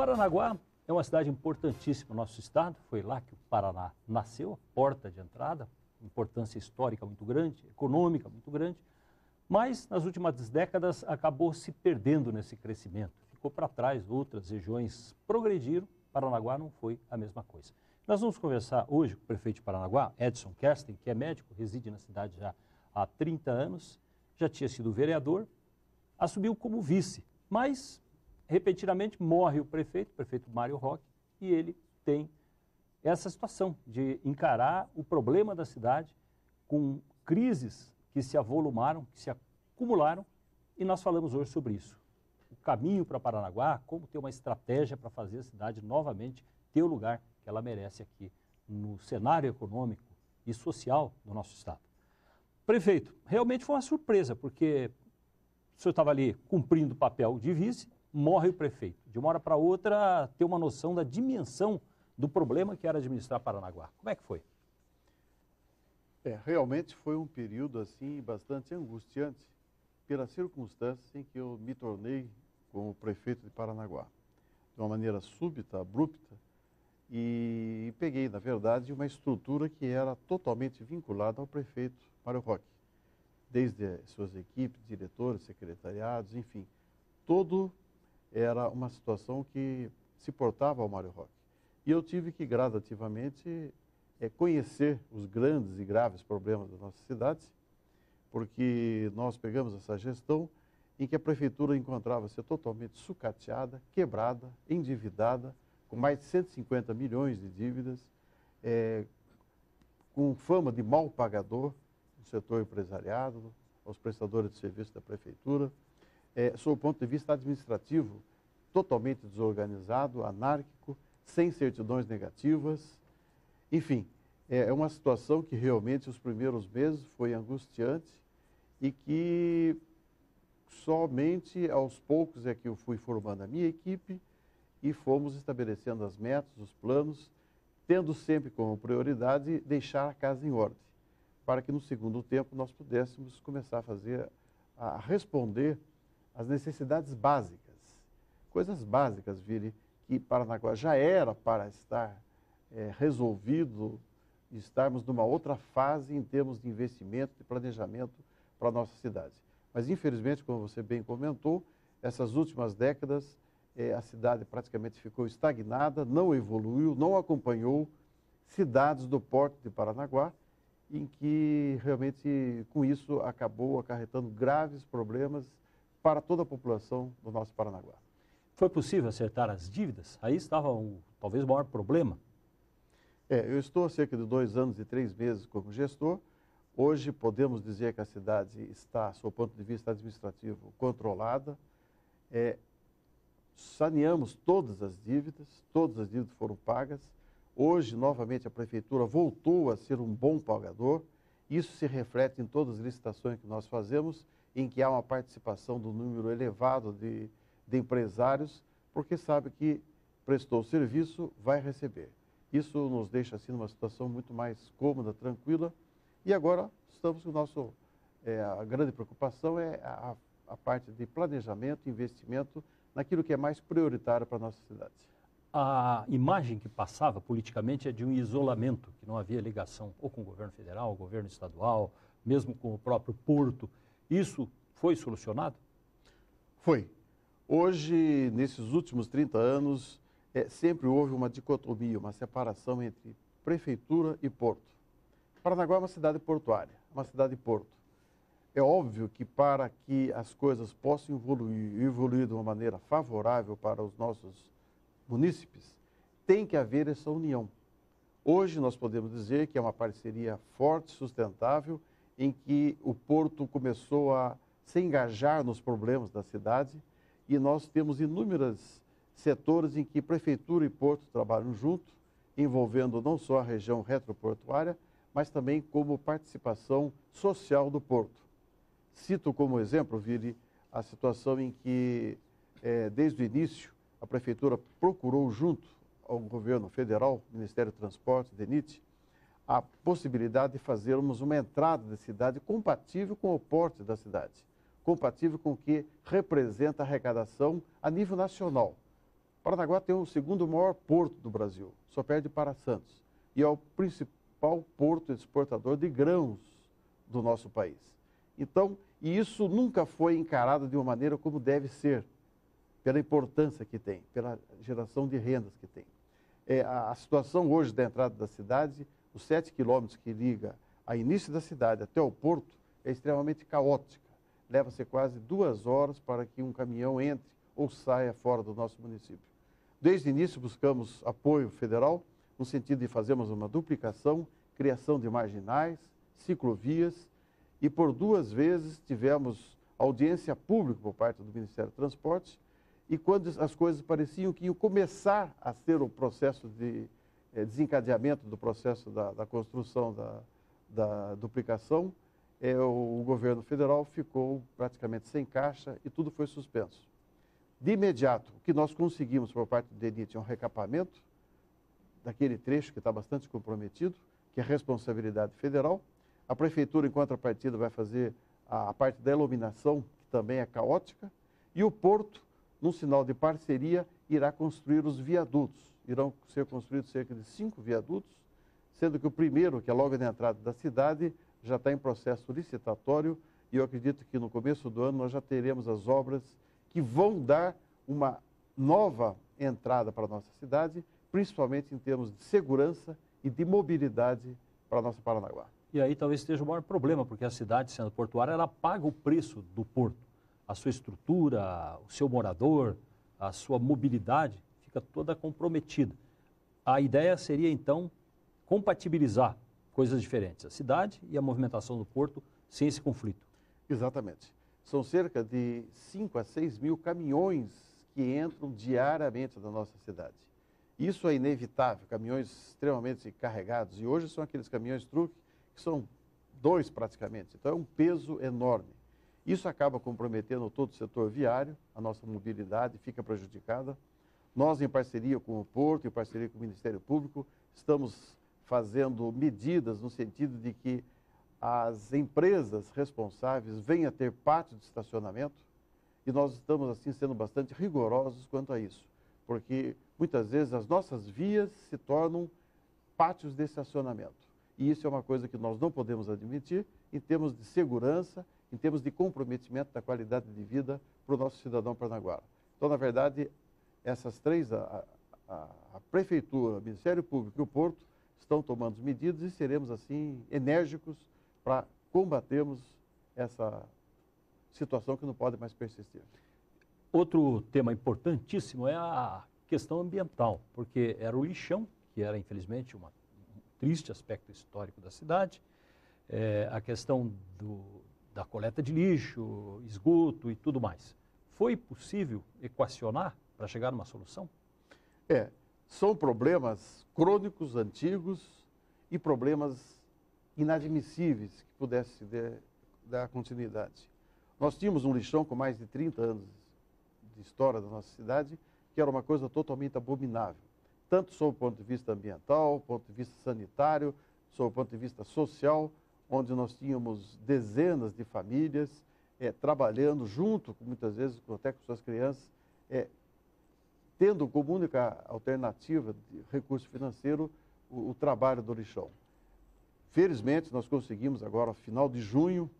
Paranaguá é uma cidade importantíssima no nosso estado, foi lá que o Paraná nasceu, a porta de entrada, importância histórica muito grande, econômica muito grande, mas nas últimas décadas acabou se perdendo nesse crescimento. Ficou para trás, outras regiões progrediram, Paranaguá não foi a mesma coisa. Nós vamos conversar hoje com o prefeito de Paranaguá, Edson Kersten, que é médico, reside na cidade já há 30 anos, já tinha sido vereador, assumiu como vice, mas repetidamente morre o prefeito, o prefeito Mário Roque, e ele tem essa situação de encarar o problema da cidade com crises que se avolumaram, que se acumularam, e nós falamos hoje sobre isso. O caminho para Paranaguá, como ter uma estratégia para fazer a cidade novamente ter o lugar que ela merece aqui no cenário econômico e social do nosso estado. Prefeito, realmente foi uma surpresa, porque o senhor estava ali cumprindo o papel de vice, morre o prefeito. De uma hora para outra, ter uma noção da dimensão do problema que era administrar Paranaguá. Como é que foi? É, realmente foi um período assim bastante angustiante pelas circunstâncias em que eu me tornei como prefeito de Paranaguá. De uma maneira súbita, abrupta, e peguei, na verdade, uma estrutura que era totalmente vinculada ao prefeito Mário Roque. Desde suas equipes, diretores, secretariados, enfim, todo era uma situação que se portava ao Mário Roque. E eu tive que gradativamente é, conhecer os grandes e graves problemas das nossas cidades, porque nós pegamos essa gestão em que a prefeitura encontrava-se totalmente sucateada, quebrada, endividada, com mais de 150 milhões de dívidas, é, com fama de mal pagador no setor empresariado, aos prestadores de serviço da prefeitura, é, sob o ponto de vista administrativo, totalmente desorganizado, anárquico, sem certidões negativas. Enfim, é, é uma situação que realmente os primeiros meses foi angustiante e que somente aos poucos é que eu fui formando a minha equipe e fomos estabelecendo as metas, os planos, tendo sempre como prioridade deixar a casa em ordem, para que no segundo tempo nós pudéssemos começar a fazer, a responder às necessidades básicas, coisas básicas, Vire, que Paranaguá já era para estar é, resolvido, estarmos numa outra fase em termos de investimento, de planejamento para a nossa cidade. Mas, infelizmente, como você bem comentou, essas últimas décadas é, a cidade praticamente ficou estagnada, não evoluiu, não acompanhou cidades do porto de Paranaguá, em que realmente com isso acabou acarretando graves problemas para toda a população do nosso Paranaguá. Foi possível acertar as dívidas? Aí estava um, talvez o maior problema. É, eu estou há cerca de dois anos e três meses como gestor. Hoje podemos dizer que a cidade está, do ponto de vista administrativo, controlada. É, saneamos todas as dívidas, todas as dívidas foram pagas. Hoje, novamente, a prefeitura voltou a ser um bom pagador. Isso se reflete em todas as licitações que nós fazemos, em que há uma participação do número elevado de, de empresários, porque sabe que prestou serviço, vai receber. Isso nos deixa assim numa situação muito mais cômoda, tranquila. E agora estamos com o nosso é, a grande preocupação é a, a parte de planejamento, investimento naquilo que é mais prioritário para a nossa cidade. A imagem que passava politicamente é de um isolamento, que não havia ligação ou com o governo federal, governo estadual, mesmo com o próprio porto. Isso foi solucionado? Foi. Hoje, nesses últimos 30 anos, é, sempre houve uma dicotomia, uma separação entre prefeitura e porto. Paranaguá é uma cidade portuária, uma cidade porto. É óbvio que para que as coisas possam evoluir, evoluir de uma maneira favorável para os nossos munícipes, tem que haver essa união. Hoje nós podemos dizer que é uma parceria forte, sustentável, em que o Porto começou a se engajar nos problemas da cidade e nós temos inúmeros setores em que prefeitura e porto trabalham junto, envolvendo não só a região retroportuária, mas também como participação social do porto. Cito como exemplo, Vire, a situação em que, é, desde o início, a Prefeitura procurou, junto ao governo federal, Ministério do Transporte, DENIT, a possibilidade de fazermos uma entrada da cidade compatível com o porte da cidade, compatível com o que representa a arrecadação a nível nacional. Paranaguá tem o segundo maior porto do Brasil, só perde para Santos. E é o principal porto exportador de grãos do nosso país. Então, e isso nunca foi encarado de uma maneira como deve ser, pela importância que tem, pela geração de rendas que tem. É, a, a, situação hoje da entrada da cidade, os sete quilômetros que liga a início da cidade até o porto, é extremamente caótica. Leva-se quase duas horas para que um caminhão entre ou saia fora do nosso município. Desde o início buscamos apoio federal, no sentido de fazermos uma duplicação, criação de marginais, ciclovias, e por duas vezes tivemos audiência pública por parte do Ministério do Transporte, e quando as coisas pareciam que iam começar a ser o processo de eh, desencadeamento do processo da, da construção da, da duplicação, eh, o, o governo federal ficou praticamente sem caixa e tudo foi suspenso. De imediato, o que nós conseguimos por parte do DENIT é um recapamento daquele trecho que está bastante comprometido, que é responsabilidade federal. A prefeitura, em contrapartida, vai fazer a, a parte da iluminação, que também é caótica, e o porto, num sinal de parceria, irá construir os viadutos. Irão ser construídos cerca de cinco viadutos, sendo que o primeiro, que é logo na entrada da cidade, já está em processo licitatório e eu acredito que no começo do ano nós já teremos as obras que vão dar uma nova entrada para a nossa cidade, principalmente em termos de segurança e de mobilidade para a nossa Paranaguá. E aí talvez esteja o maior problema, porque a cidade, sendo portuária, ela paga o preço do porto. A sua estrutura, o seu morador, a sua mobilidade fica toda comprometida. A ideia seria, então, compatibilizar coisas diferentes, a cidade e a movimentação do porto, sem esse conflito. Exatamente. São cerca de 5 a 6 mil caminhões que entram diariamente na nossa cidade. Isso é inevitável, caminhões extremamente carregados. E hoje são aqueles caminhões truque que são dois praticamente. Então é um peso enorme. Isso acaba comprometendo todo o setor viário, a nossa mobilidade fica prejudicada. Nós, em parceria com o Porto, em parceria com o Ministério Público, estamos fazendo medidas no sentido de que as empresas responsáveis venham a ter pátio de estacionamento e nós estamos assim sendo bastante rigorosos quanto a isso, porque muitas vezes as nossas vias se tornam pátios de estacionamento. E isso é uma coisa que nós não podemos admitir em termos de segurança, em termos de comprometimento da qualidade de vida para o nosso cidadão paranaguara. Então, na verdade, essas três, a, a, a Prefeitura, o Ministério Público e o Porto, estão tomando medidas e seremos, assim, enérgicos para combatermos essa situação que não pode mais persistir. Outro tema importantíssimo é a questão ambiental, porque era o lixão, que era infelizmente uma, um triste aspecto histórico da cidade, é, a questão do, da coleta de lixo, esgoto e tudo mais. Foi possível equacionar para chegar numa solução? É, são problemas crônicos, antigos e problemas inadmissíveis que pudesse dar continuidade. Nós tínhamos um lixão com mais de 30 anos de história da nossa cidade, que era uma coisa totalmente abominável, tanto sob o ponto de vista ambiental, ponto de vista sanitário, sob o ponto de vista social, onde nós tínhamos dezenas de famílias é, trabalhando junto, muitas vezes até com suas crianças, é, tendo como única alternativa de recurso financeiro o, o trabalho do lixão. Felizmente, nós conseguimos agora, final de junho,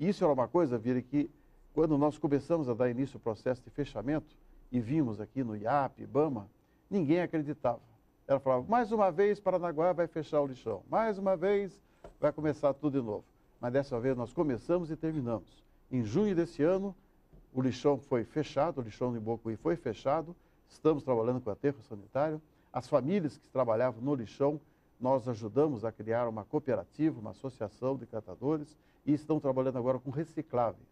isso era uma coisa, Vira, que quando nós começamos a dar início ao processo de fechamento, e vimos aqui no IAP, IBAMA, ninguém acreditava. Ela falava, mais uma vez Paranaguá vai fechar o lixão, mais uma vez vai começar tudo de novo. Mas dessa vez nós começamos e terminamos. Em junho desse ano, o lixão foi fechado, o lixão de Bocuí foi fechado, estamos trabalhando com aterro sanitário. As famílias que trabalhavam no lixão nós ajudamos a criar uma cooperativa, uma associação de catadores e estão trabalhando agora com recicláveis.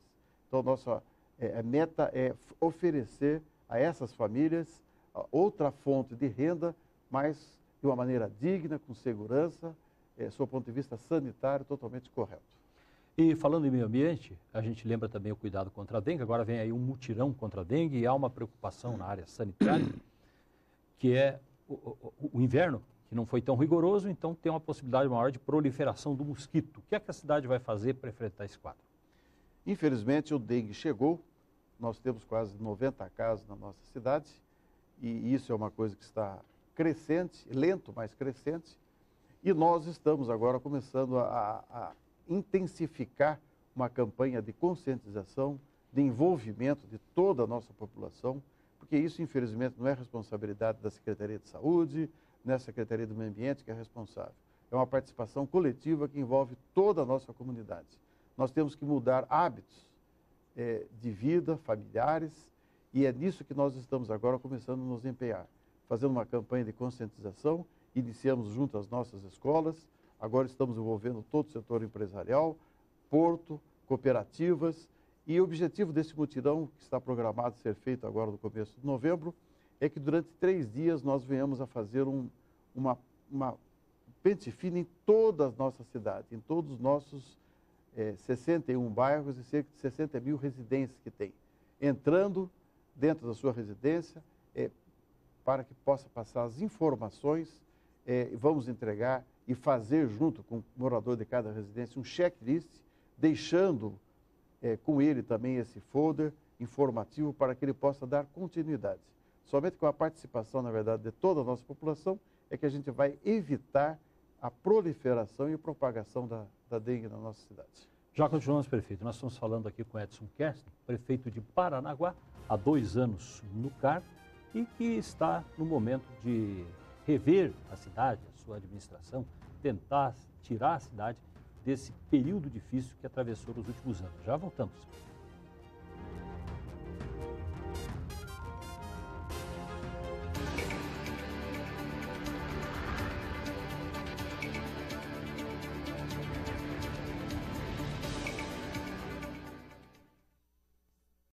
Então, nossa é, meta é oferecer a essas famílias outra fonte de renda, mas de uma maneira digna, com segurança, é, sob o ponto de vista sanitário, totalmente correto. E falando em meio ambiente, a gente lembra também o cuidado contra a dengue. Agora vem aí um mutirão contra a dengue e há uma preocupação na área sanitária, que é o, o, o inverno que não foi tão rigoroso, então tem uma possibilidade maior de proliferação do mosquito. O que é que a cidade vai fazer para enfrentar esse quadro? Infelizmente, o dengue chegou, nós temos quase 90 casos na nossa cidade, e isso é uma coisa que está crescente, lento, mas crescente. E nós estamos agora começando a, a intensificar uma campanha de conscientização, de envolvimento de toda a nossa população, porque isso, infelizmente, não é responsabilidade da Secretaria de Saúde, não é a Secretaria do Meio Ambiente que é responsável. É uma participação coletiva que envolve toda a nossa comunidade. Nós temos que mudar hábitos é, de vida, familiares, e é nisso que nós estamos agora começando a nos empenhar, fazendo uma campanha de conscientização. Iniciamos junto às nossas escolas, agora estamos envolvendo todo o setor empresarial, porto, cooperativas, e o objetivo desse mutirão, que está programado ser feito agora no começo de novembro, é que durante três dias nós venhamos a fazer um, uma, uma pente fina em toda a nossa cidade, em todos os nossos é, 61 bairros e cerca de 60 mil residências que tem. Entrando dentro da sua residência, é, para que possa passar as informações, é, vamos entregar e fazer junto com o morador de cada residência um checklist, deixando é, com ele também esse folder informativo para que ele possa dar continuidade. Somente com a participação, na verdade, de toda a nossa população é que a gente vai evitar a proliferação e propagação da, da dengue na nossa cidade. Já continuamos, prefeito. Nós estamos falando aqui com Edson Kessler, prefeito de Paranaguá, há dois anos no cargo, e que está no momento de rever a cidade, a sua administração, tentar tirar a cidade desse período difícil que atravessou nos últimos anos. Já voltamos.